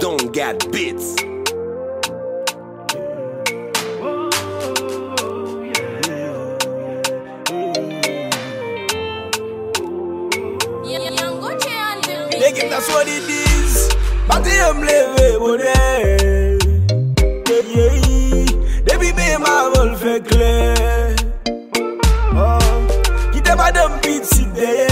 don't got bits. Nigga, that's what it is. But they am leve bonnet. Yeah, yeah. They be me marvel fait clair. Oh, qui t'a pas si.